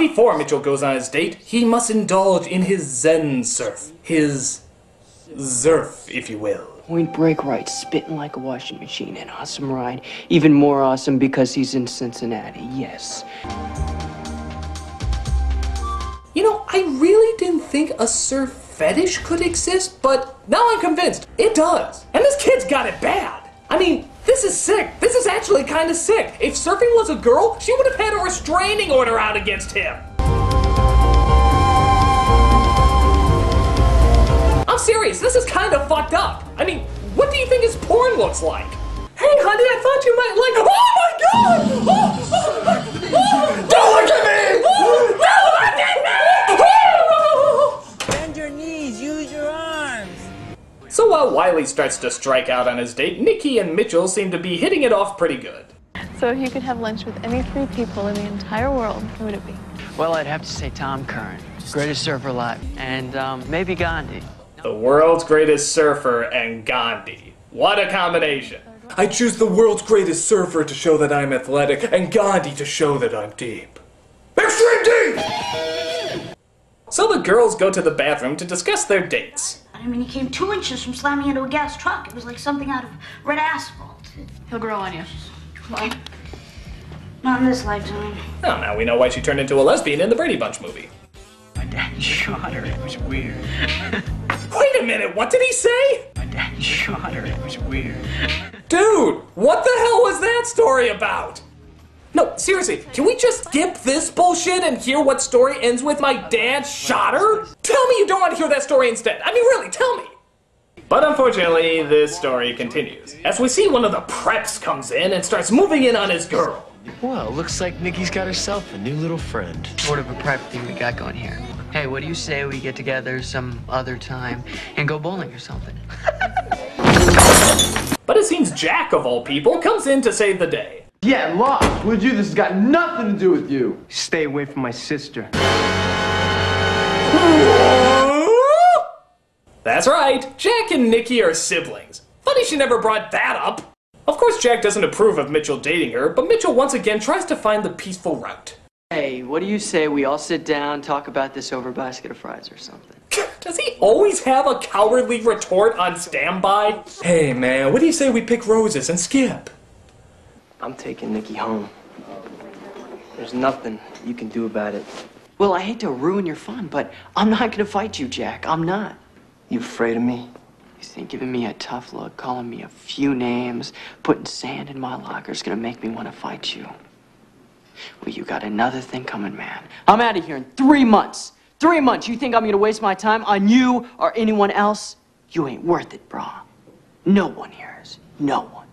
before Mitchell goes on his date, he must indulge in his Zen surf. His zerf, if you will. Point break right, spitting like a washing machine. An awesome ride. Even more awesome because he's in Cincinnati. Yes. You know, I really didn't think a surf fetish could exist, but now I'm convinced it does. And this kid's got it bad. I mean, this is sick. This is actually kind of sick. If surfing was a girl, she would have had a restraining order out against him. I'm serious, this is kind of fucked up. I mean, what do you think his porn looks like? Hey, honey, I thought you might like. Oh my god! Oh, oh, oh, oh, oh don't look at me! So while Wiley starts to strike out on his date, Nikki and Mitchell seem to be hitting it off pretty good. So if you could have lunch with any three people in the entire world, who would it be? Well, I'd have to say Tom Curren, greatest surfer alive, and um, maybe Gandhi. The world's greatest surfer and Gandhi. What a combination. I choose the world's greatest surfer to show that I'm athletic, and Gandhi to show that I'm deep. Extreme deep! So the girls go to the bathroom to discuss their dates. I mean, he came two inches from slamming into a gas truck. It was like something out of red asphalt. He'll grow on you. Well, not in this lifetime. Oh, now we know why she turned into a lesbian in the Brady Bunch movie. My dad shot her. It was weird. Wait a minute, what did he say? My dad shot her. It was weird. Dude, what the hell was that story about? No, seriously, can we just skip this bullshit and hear what story ends with my dad shot her? Tell me you don't want to hear that story instead. I mean, really, tell me. But unfortunately, this story continues. As we see one of the preps comes in and starts moving in on his girl. Well, looks like Nikki's got herself a new little friend. Sort of a prep thing we got going here. Hey, what do you say we get together some other time and go bowling or something? But it seems Jack, of all people, comes in to save the day. Yeah, lost. Would you? This has got nothing to do with you. Stay away from my sister. That's right, Jack and Nikki are siblings. Funny she never brought that up. Of course, Jack doesn't approve of Mitchell dating her, but Mitchell once again tries to find the peaceful route. Hey, what do you say we all sit down, talk about this over a basket of fries or something? Does he always have a cowardly retort on standby? Hey man, what do you say we pick roses and skip? I'm taking Nikki home. There's nothing you can do about it. Well, I hate to ruin your fun, but I'm not gonna fight you, Jack. I'm not. You afraid of me? You think giving me a tough look, calling me a few names, putting sand in my locker is gonna make me want to fight you? Well, you got another thing coming, man. I'm out of here in three months. Three months. You think I'm gonna waste my time on you or anyone else? You ain't worth it, brah. No one here is. No one.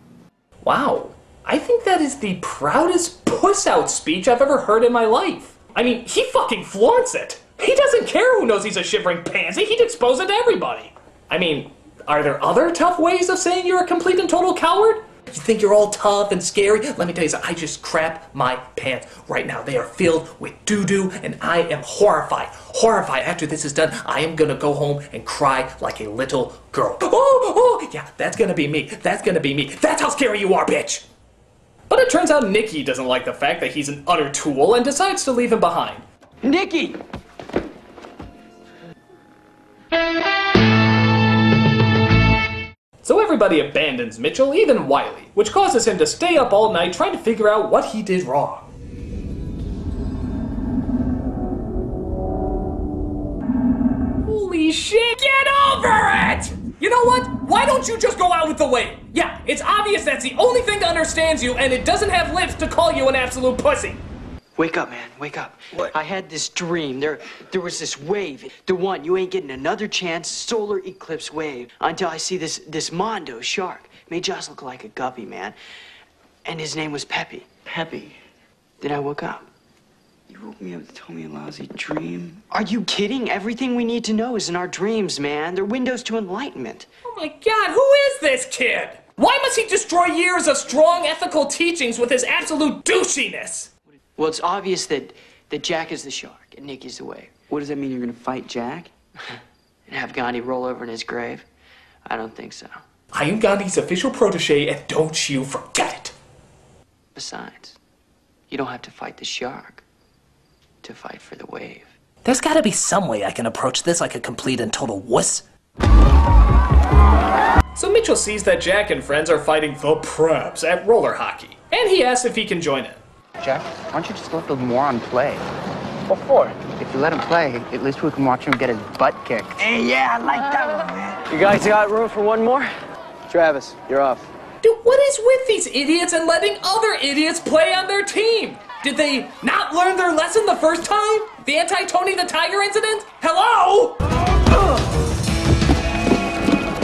Wow, I think that is the proudest puss out speech I've ever heard in my life. I mean, he fucking flaunts it. He doesn't care who knows he's a shivering pansy, he'd expose it to everybody. I mean, are there other tough ways of saying you're a complete and total coward? You think you're all tough and scary? Let me tell you something, I just crap my pants right now. They are filled with doo doo, and I am horrified. Horrified. After this is done, I am gonna go home and cry like a little girl. Oh, oh, yeah, that's gonna be me. That's gonna be me. That's how scary you are, bitch! But it turns out Nikki doesn't like the fact that he's an utter tool and decides to leave him behind. Nikki! So everybody abandons Mitchell, even Wiley, which causes him to stay up all night trying to figure out what he did wrong. Holy shit, get over it! You know what? Why don't you just go out with the wave? Yeah, it's obvious that's the only thing that understands you, and it doesn't have lips to call you an absolute pussy. Wake up, man. Wake up. What? I had this dream. There there was this wave. The one, you ain't getting another chance, solar eclipse wave. Until I see this this Mondo shark. Made Jaws look like a guppy, man. And his name was Peppy. Peppy. Then I woke up. You woke me up to tell me a lousy dream. Are you kidding? Everything we need to know is in our dreams, man. They're windows to enlightenment. Oh my god, who is this kid? Why must he destroy years of strong ethical teachings with his absolute douchiness? Well, it's obvious that, that Jack is the shark and Nick is the wave. What does that mean? You're gonna fight Jack? And have Gandhi roll over in his grave? I don't think so. I am Gandhi's official protege, and don't you forget it. Besides, you don't have to fight the shark to fight for the wave. There's gotta be some way I can approach this like a complete and total wuss. So Mitchell sees that Jack and friends are fighting the preps at roller hockey, and he asks if he can join in. Jack, why don't you just let the moron play? What for? If you let him play, at least we can watch him get his butt kicked. Hey, yeah, I like that one, man. You guys got room for one more? Travis, you're off. Dude, what is with these idiots and letting other idiots play on their team? Did they not learn their lesson the first time? The anti Tony the Tiger incident? Hello?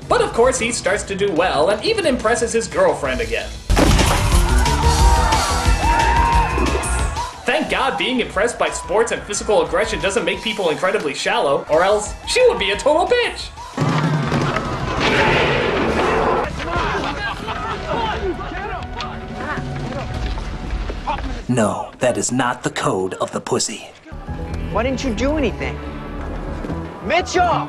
But of course, he starts to do well and even impresses his girlfriend again. Thank God being impressed by sports and physical aggression doesn't make people incredibly shallow, or else she would be a total bitch. No, that is not the code of the pussy. Why didn't you do anything? Mitchell!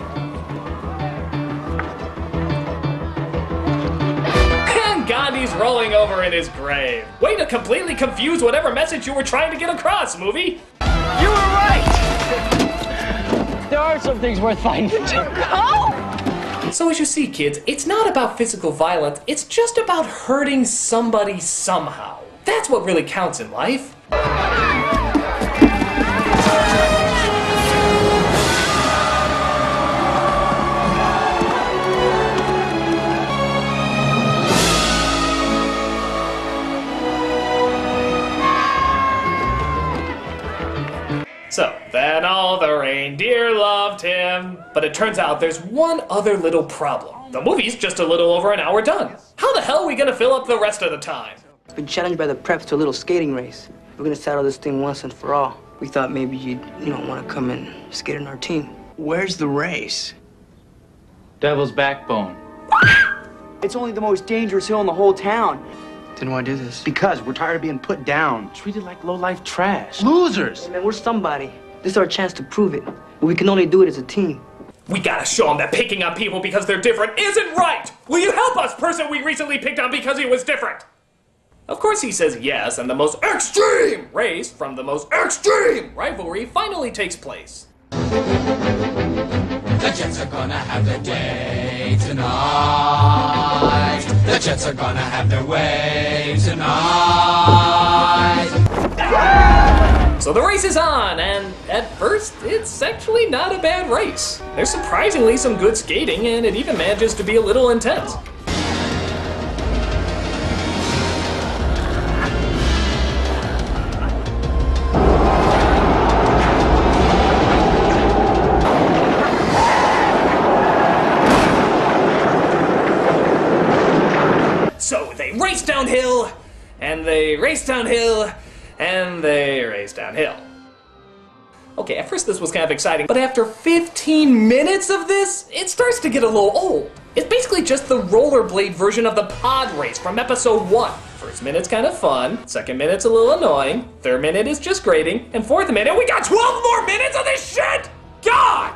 And Gandhi's rolling over in his grave. Way to completely confuse whatever message you were trying to get across, movie. You were right! There are some things worth fighting for. So as you see, kids, it's not about physical violence, it's just about hurting somebody somehow. That's what really counts in life. So, then all the reindeer loved him. But it turns out there's one other little problem. The movie's just a little over an hour done. How the hell are we gonna fill up the rest of the time? Been challenged by the preps to a little skating race. We're gonna settle this thing once and for all. We thought maybe you'd, you know, want to come and skate in our team. Where's the race? Devil's Backbone. It's only the most dangerous hill in the whole town. Then why do this? Because we're tired of being put down. Treated like low-life trash. Losers! Man, we're somebody. This is our chance to prove it. But we can only do it as a team. We gotta show them that picking on people because they're different isn't right! Will you help us, person we recently picked on because he was different? Of course he says yes, and the most extreme race from the most extreme rivalry finally takes place. The Jets are gonna have their day tonight. The Jets are gonna have their way tonight. So the race is on, and at first, it's actually not a bad race. There's surprisingly some good skating, and it even manages to be a little intense. Race downhill, and they race downhill. Okay, at first this was kind of exciting, but after 15 minutes of this, it starts to get a little old. It's basically just the rollerblade version of the pod race from episode 1. First minute's kind of fun, second minute's a little annoying, third minute is just grating, and fourth minute, we got 12 more minutes of this shit! God!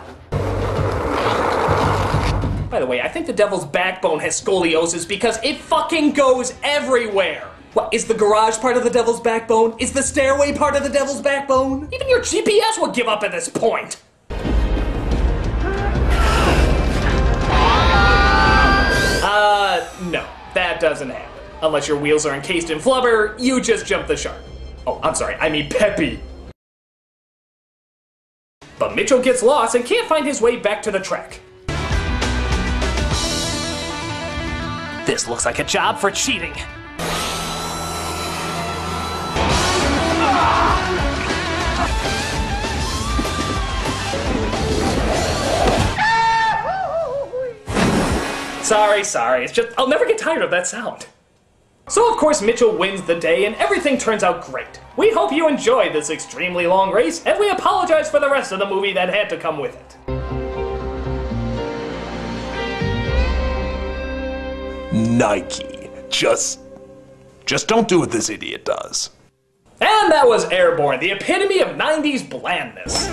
By the way, I think the devil's backbone has scoliosis because it fucking goes everywhere. What, is the garage part of the devil's backbone? Is the stairway part of the devil's backbone? Even your GPS will give up at this point. Uh, no, that doesn't happen. Unless your wheels are encased in flubber, you just jump the shark. Oh, I'm sorry, I mean Peppy. But Mitchell gets lost and can't find his way back to the track. This looks like a job for cheating. Sorry, sorry. It's just, I'll never get tired of that sound. So, of course, Mitchell wins the day and everything turns out great. We hope you enjoyed this extremely long race, and we apologize for the rest of the movie that had to come with it. Nike. Just. Just don't do what this idiot does. And that was Airborne, the epitome of 90s blandness.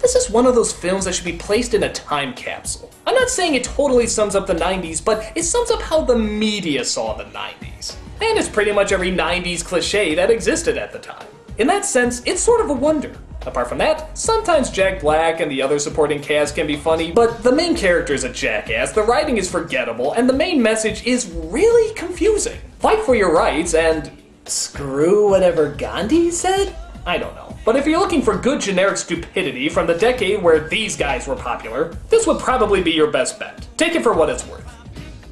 This is one of those films that should be placed in a time capsule. I'm not saying it totally sums up the 90s, but it sums up how the media saw the 90s. And it's pretty much every 90s cliche that existed at the time. In that sense, it's sort of a wonder. Apart from that, sometimes Jack Black and the other supporting cast can be funny, but the main character is a jackass, the writing is forgettable, and the main message is really confusing. Fight for your rights and screw whatever Gandhi said? I don't know. But if you're looking for good generic stupidity from the decade where these guys were popular, this would probably be your best bet. Take it for what it's worth.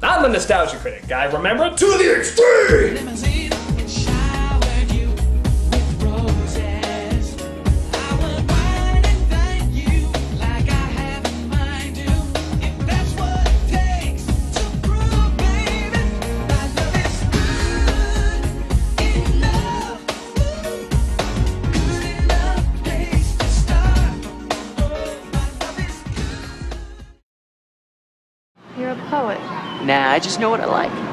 I'm the nostalgia critic, guy, remember? To the extreme! Nah, I just know what I like.